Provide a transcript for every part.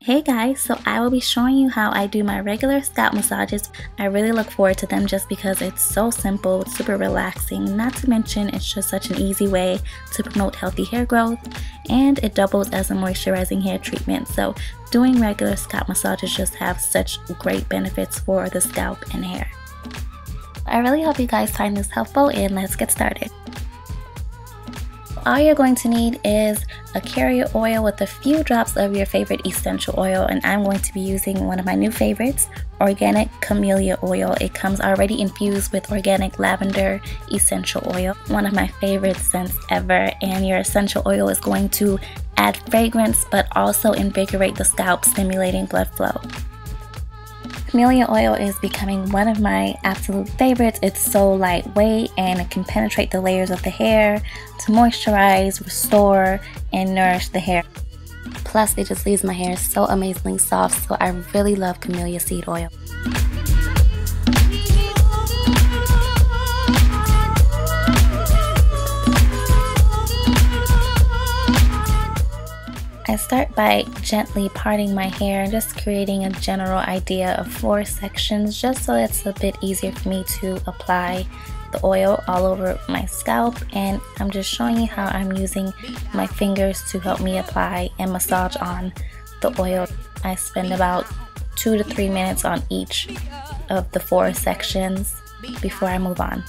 Hey guys, so I will be showing you how I do my regular scalp massages. I really look forward to them just because it's so simple, super relaxing, not to mention it's just such an easy way to promote healthy hair growth and it doubles as a moisturizing hair treatment. So doing regular scalp massages just have such great benefits for the scalp and hair. I really hope you guys find this helpful and let's get started all you're going to need is a carrier oil with a few drops of your favorite essential oil and I'm going to be using one of my new favorites, organic camellia oil. It comes already infused with organic lavender essential oil, one of my favorite scents ever and your essential oil is going to add fragrance but also invigorate the scalp stimulating blood flow. Camellia oil is becoming one of my absolute favorites. It's so lightweight and it can penetrate the layers of the hair to moisturize, restore, and nourish the hair. Plus, it just leaves my hair so amazingly soft, so I really love camellia seed oil. I start by gently parting my hair and just creating a general idea of four sections just so it's a bit easier for me to apply the oil all over my scalp and I'm just showing you how I'm using my fingers to help me apply and massage on the oil. I spend about two to three minutes on each of the four sections before I move on.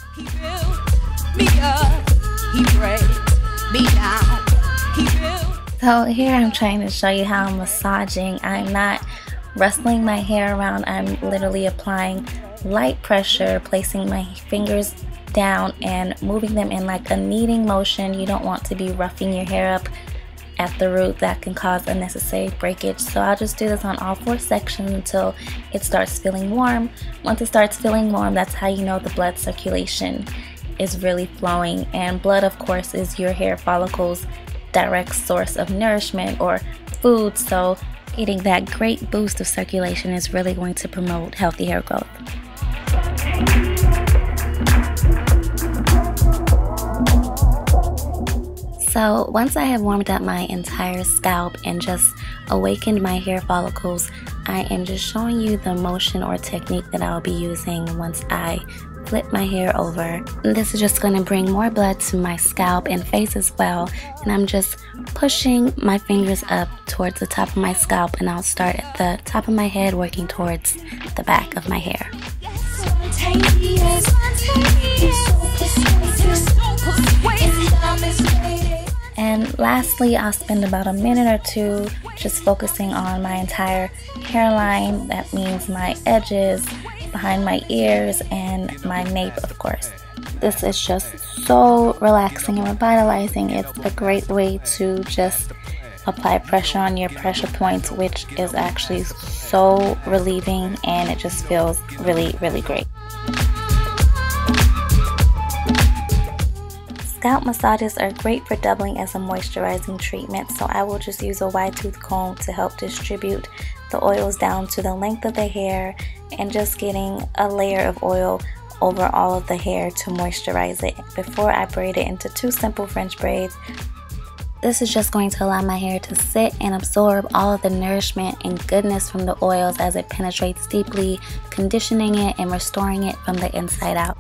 So here I'm trying to show you how I'm massaging. I'm not rustling my hair around. I'm literally applying light pressure, placing my fingers down and moving them in like a kneading motion. You don't want to be roughing your hair up at the root that can cause unnecessary breakage. So I'll just do this on all four sections until it starts feeling warm. Once it starts feeling warm, that's how you know the blood circulation is really flowing. And blood, of course, is your hair follicles direct source of nourishment or food, so getting that great boost of circulation is really going to promote healthy hair growth. So once I have warmed up my entire scalp and just awakened my hair follicles, I am just showing you the motion or technique that I'll be using once I flip my hair over. This is just going to bring more blood to my scalp and face as well. And I'm just pushing my fingers up towards the top of my scalp and I'll start at the top of my head working towards the back of my hair. And lastly, I'll spend about a minute or two just focusing on my entire hairline. That means my edges, behind my ears and my nape of course. This is just so relaxing and revitalizing. It's a great way to just apply pressure on your pressure points which is actually so relieving and it just feels really really great. Scalp massages are great for doubling as a moisturizing treatment, so I will just use a wide tooth comb to help distribute the oils down to the length of the hair and just getting a layer of oil over all of the hair to moisturize it before I braid it into two simple French braids. This is just going to allow my hair to sit and absorb all of the nourishment and goodness from the oils as it penetrates deeply, conditioning it and restoring it from the inside out.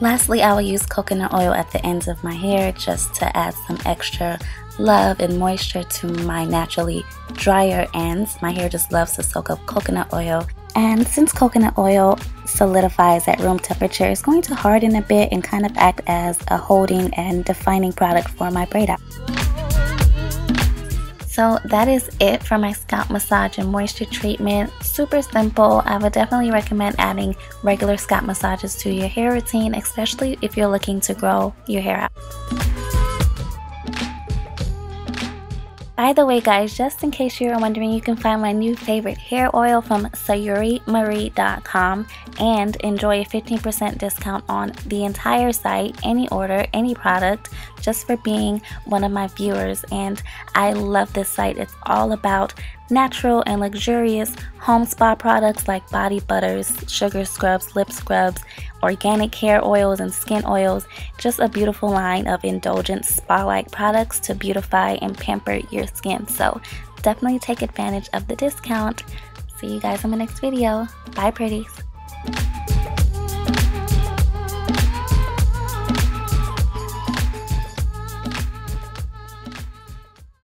Lastly, I will use coconut oil at the ends of my hair just to add some extra love and moisture to my naturally drier ends. My hair just loves to soak up coconut oil. And since coconut oil solidifies at room temperature, it's going to harden a bit and kind of act as a holding and defining product for my braid out. So that is it for my scalp massage and moisture treatment. Super simple. I would definitely recommend adding regular scalp massages to your hair routine, especially if you're looking to grow your hair out. By the way guys, just in case you're wondering, you can find my new favorite hair oil from sayurimarie.com and enjoy a 15% discount on the entire site, any order, any product, just for being one of my viewers. And I love this site. It's all about natural and luxurious home spa products like body butters, sugar scrubs, lip scrubs, organic hair oils and skin oils, just a beautiful line of indulgent spa-like products to beautify and pamper your skin. So definitely take advantage of the discount. See you guys in my next video. Bye pretties.